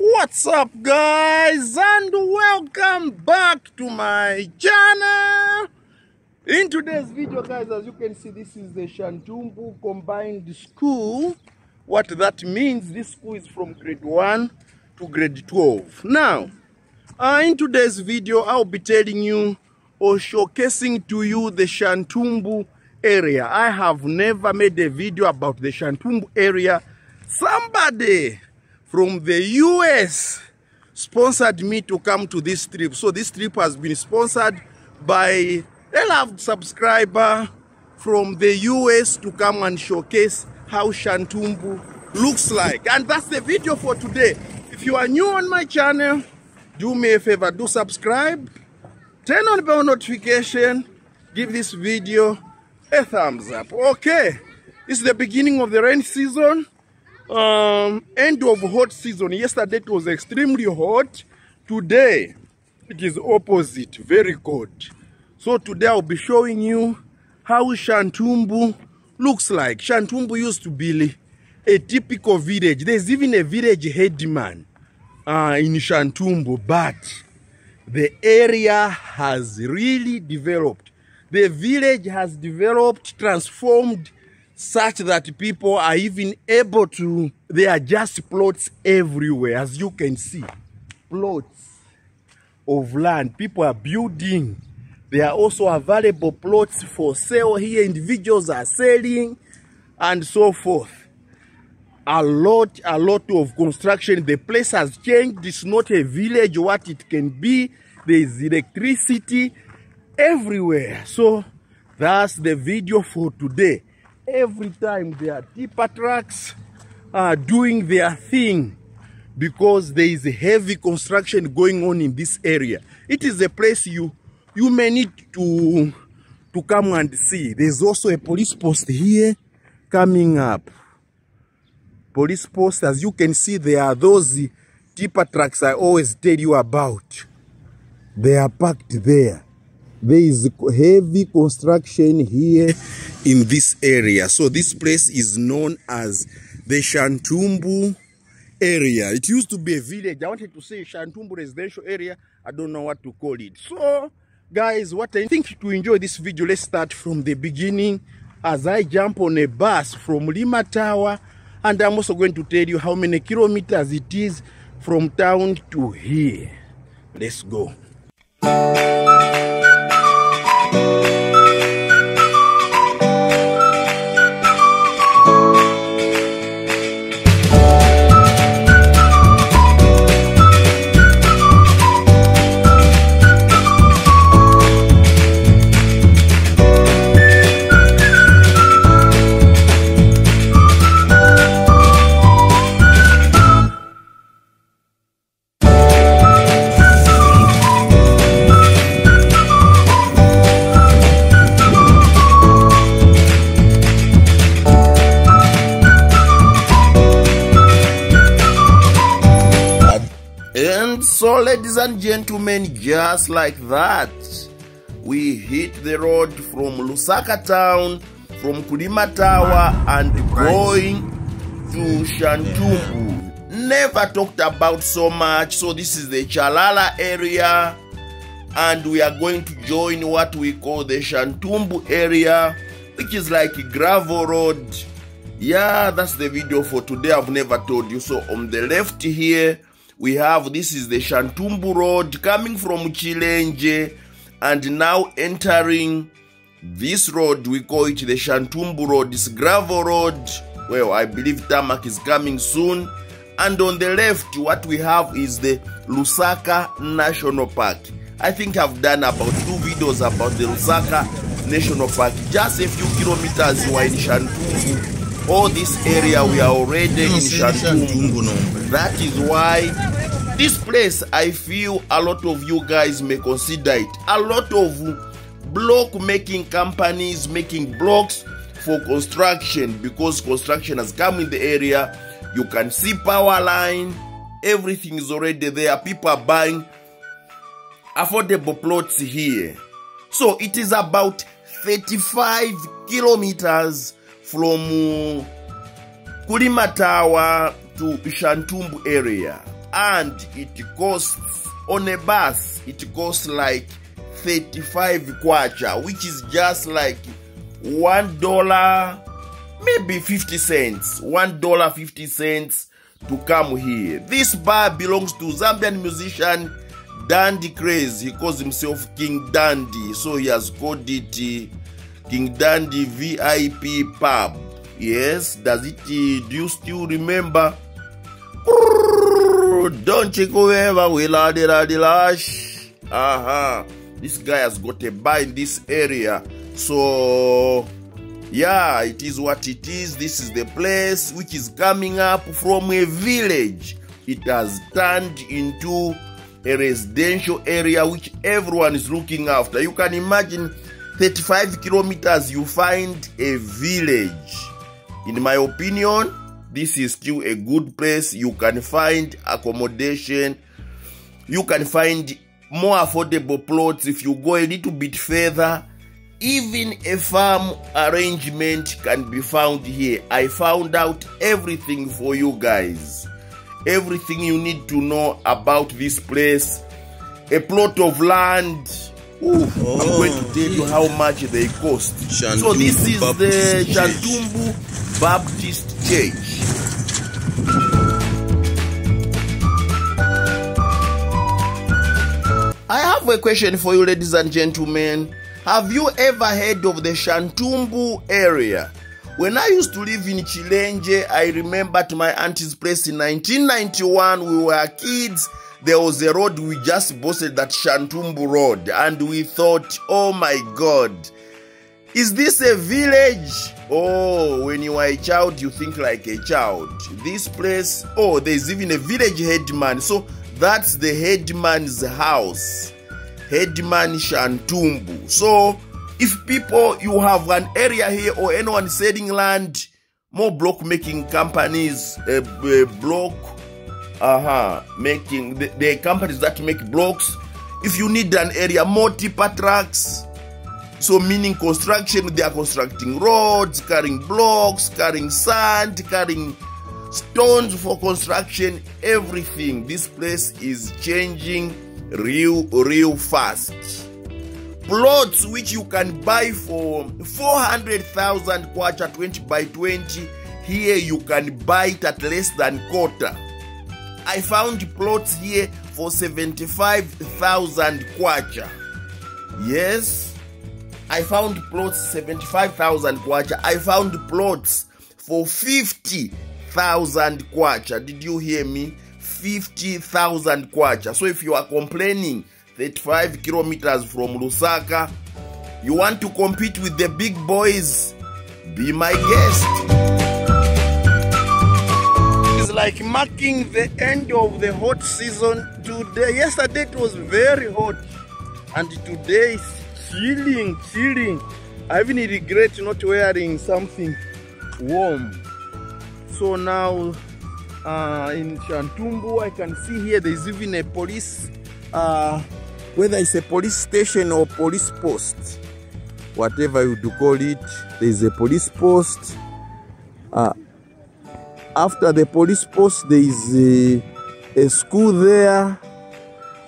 What's up guys and welcome back to my channel. In today's video guys as you can see this is the Shantumbu Combined School. What that means this school is from grade 1 to grade 12. Now uh, in today's video I'll be telling you or showcasing to you the Shantumbu area. I have never made a video about the Shantumbu area. Somebody from the US sponsored me to come to this trip. So this trip has been sponsored by a loved subscriber from the US to come and showcase how Shantumbu looks like. And that's the video for today. If you are new on my channel, do me a favor, do subscribe, turn on bell notification, give this video a thumbs up. Okay, it's the beginning of the rain season um end of hot season. Yesterday it was extremely hot. Today it is opposite. Very cold. So today i'll be showing you how shantumbu looks like. Shantumbu used to be a typical village. There's even a village headman uh, in shantumbu but the area has really developed. The village has developed transformed such that people are even able to there are just plots everywhere. As you can see plots of land. People are building. There are also available plots for sale. Here individuals are selling and so forth. A lot a lot of construction. The place has changed. It's not a village. What it can be there is electricity everywhere. So that's the video for today every time there are tipper trucks uh, doing their thing because there is heavy construction going on in this area. It is a place you you may need to to come and see. There's also a police post here coming up. Police post, as you can see, there are those tipper trucks I always tell you about. They are parked there there is heavy construction here. In this area. So this place is known as the shantumbu area. It used to be a village. I wanted to say shantumbu residential area. I don't know what to call it. So guys what i think to enjoy this video let's start from the beginning. As i jump on a bus from lima tower and i'm also going to tell you how many kilometers it is from town to here. Let's go so, ladies and gentlemen, just like that, we hit the road from Lusaka town, from Kulima Tower, and going to Shantumbu. Never talked about so much, so this is the Chalala area, and we are going to join what we call the Shantumbu area, which is like a gravel road. Yeah, that's the video for today. I've never told you. So, on the left here, we have this is the Shantumbu Road coming from Chilenje and now entering this road. We call it the Shantumbu Road. It's gravel road. Well, I believe Tamak is coming soon. And on the left, what we have is the Lusaka National Park. I think I've done about two videos about the Lusaka National Park. Just a few kilometers you are in Shantumbu all this area we are already in Shantumbu. That is why this place I feel a lot of you guys may consider it. A lot of block making companies making blocks for construction because construction has come in the area. You can see power line, everything is already there. People are buying affordable plots here. So it is about 35 kilometers from Kulima Tower to Shantumbu area. and it costs on a bus it costs like 35 kwacha which is just like one dollar maybe 50 cents one dollar 50 cents to come here this bar belongs to zambian musician Dandy Krazy he calls himself king dandy so he has called it uh, king dandy vip pub. Yes does it uh, do you still remember? Don't check over we la de la de lash uh-huh this guy has got a bar in this area. So yeah it is what it is. This is the place which is coming up from a village. It has turned into a residential area which everyone is looking after. You can imagine 35 kilometers you find a village. In my opinion this is still a good place. You can find accommodation. You can find more affordable plots if you go a little bit further. Even a farm arrangement can be found here. I found out everything for you guys. Everything you need to know about this place. A plot of land Ooh, i'm going to tell you how much they cost so this is the shantumbu baptist church I have a question for you, ladies and gentlemen. Have you ever heard of the Shantumbu area? When I used to live in Chilenje, I remember at my auntie's place in 1991, we were kids. There was a road we just boasted that Shantumbu Road, and we thought, oh my god, is this a village? Oh, when you are a child, you think like a child. This place, oh, there's even a village headman. So that's the headman's house. Headman Shantumbu. So if people, you have an area here or anyone selling land, more block making companies, a, uh, block, uh-huh, making, the, the companies that make blocks, if you need an area, more tipper trucks, so meaning construction, they are constructing roads, carrying blocks, carrying sand, carrying stones for construction, everything. This place is changing real, real fast. Plots which you can buy for 400,000 kwacha 20 by 20, here you can buy it at less than quarter. I found plots here for 75,000 kwacha. Yes, I found plots 75,000 kwacha. I found plots for 50,000 kwacha. Did you hear me? 50,000 kwacha. So if you are complaining 35 kilometers from Lusaka, you want to compete with the big boys, be my guest. Like marking the end of the hot season today. Yesterday it was very hot and today is chilling, chilling. I even regret not wearing something warm. So now uh, in Shantumbu, I can see here there's even a police, uh, whether it's a police station or police post, whatever you do call it, there's a police post. Uh, after the police post, there is a, a school there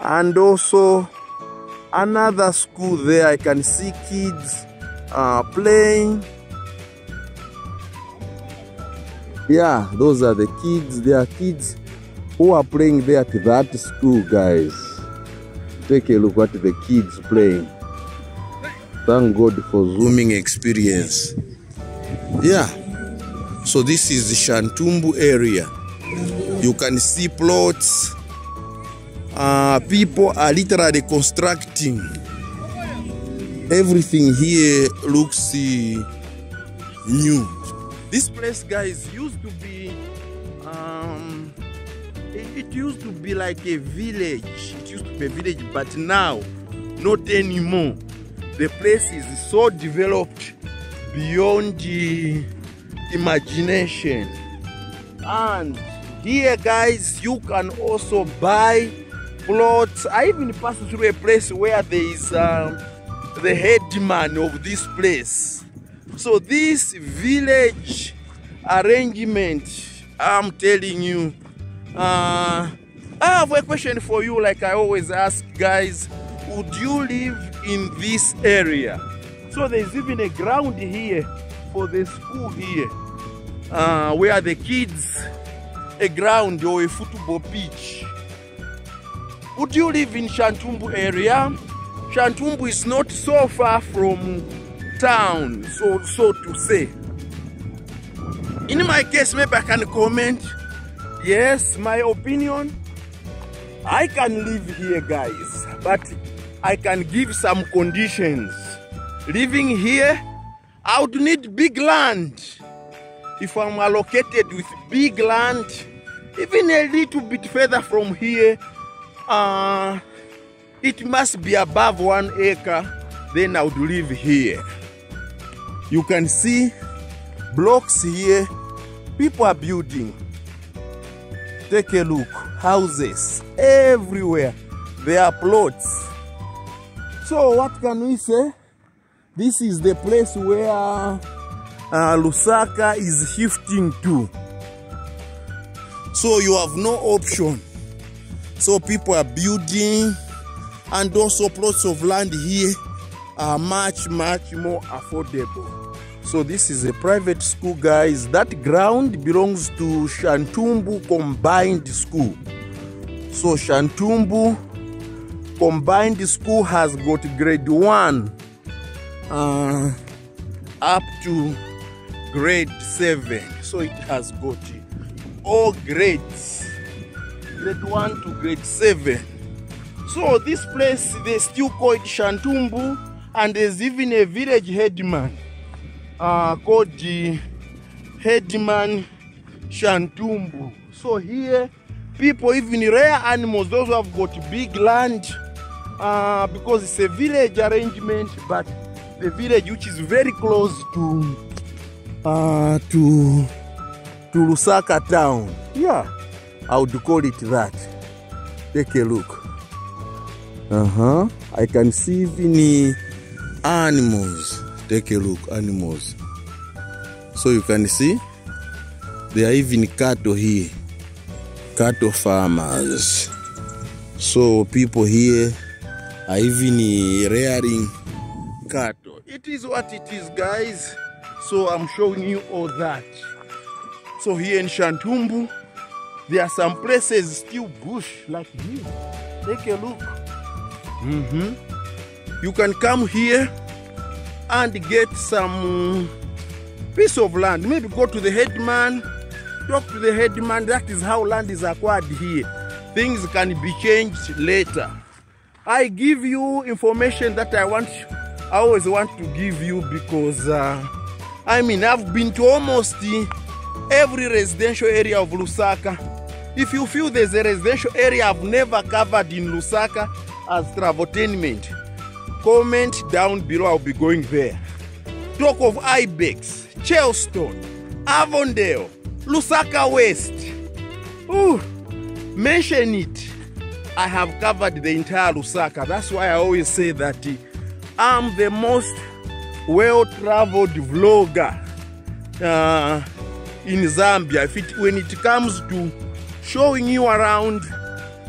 and also another school there. I can see kids uh, playing. Yeah, those are the kids. They are kids who are playing there at that school, guys. Take a look at the kids playing. Thank God for zooming experience. Yeah. So this is the Shantumbu area. You can see plots. Uh, people are literally constructing. Everything here looks uh, new. This place, guys, used to be. Um, it, used to be like a village. It used to be a village, but now, not anymore. The place is so developed beyond the imagination. And here, guys, you can also buy plots. I even passed through a place where there is um, the headman of this place. So this village arrangement, I'm telling you, uh, I have a question for you, like I always ask guys. Would you live in this area? So there's even a ground here for the school here, uh, where the kids, a ground or a football pitch. Would you live in Shantumbu area? Shantumbu is not so far from town, so so to say. In my case, maybe I can comment. Yes, my opinion. I can live here, guys, but I can give some conditions. Living here, I would need big land. If I'm allocated with big land, even a little bit further from here, uh, it must be above one acre, then I would live here. You can see blocks here, people are building. Take a look, houses everywhere. There are plots. So what can we say? This is the place where uh, Lusaka is shifting to. So you have no option. So people are building and also plots of land here are much much more affordable. So this is a private school guys. That ground belongs to Shantumbu Combined School. So Shantumbu Combined School has got grade 1 uh, up to grade 7. So it has got all grades. Grade 1 to grade 7. So this place they still call it Shantumbu and there's even a village headman uh, called the Headman Shantumbu. So here, people, even rare animals, those who have got big land, uh, because it's a village arrangement, but the village which is very close to uh, to to Lusaka town. Yeah, I would call it that. Take a look. Uh huh. I can see even animals. Take a look, animals. So you can see there are even cattle here, cattle farmers. So people here are even rearing It is what it is, guys. So I'm showing you all that. So here in Shantumbu, there are some places still bush like here. Take a look. Mm-hmm. You can come here and get some piece of land. Maybe go to the headman, talk to the headman. That is how land is acquired here. Things can be changed later. I give you information that I want, I always want to give you because, uh, I mean, I've been to almost every residential area of Lusaka. If you feel there's a residential area I've never covered in Lusaka as Traveltainment, comment down below. I'll be going there. Talk of Ibex, Chelston, Avondale, Lusaka West. Ooh, mention it. I have covered the entire Lusaka. That's why I always say that I'm the most well-traveled vlogger uh, in Zambia. If it, when it comes to showing you around,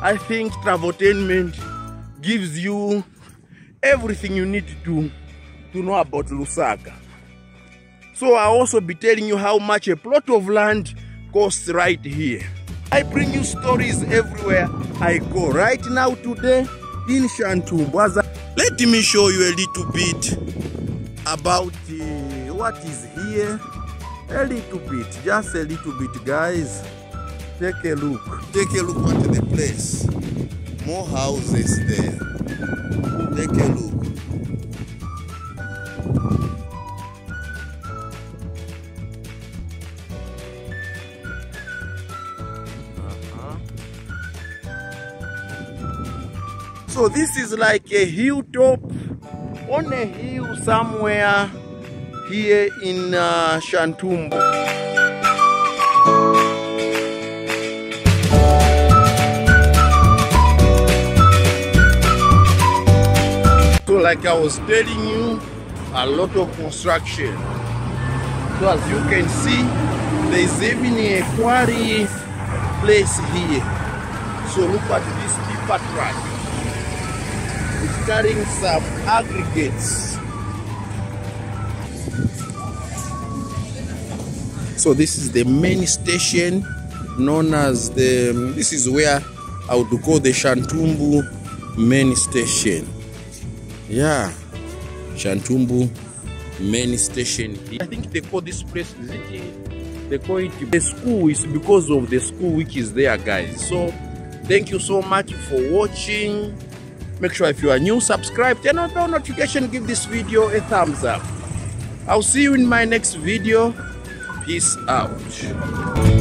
I think Traveltainment gives you everything you need to, to know about Lusaka. So I'll also be telling you how much a plot of land costs right here. I bring you stories everywhere I go. Right now today in Shantumbu. Let me show you a little bit about uh, what is here. A little bit, just a little bit guys. Take a look. Take a look at the place. More houses there. Take a look. So this is like a hilltop on a hill somewhere here in uh, Shantumbu. So like I was telling you, a lot of construction. So as you can see, there's even a quarry place here. So look at this tipper truck. Carrying some aggregates. So this is the main station known as the this is where I would call the Shantumbu main station. Yeah, Shantumbu main station. I think they call this place they call it the school is because of the school which is there guys. So thank you so much for watching. Make sure if you are new, subscribe, turn on bell notification, give this video a thumbs up. I'll see you in my next video. Peace out.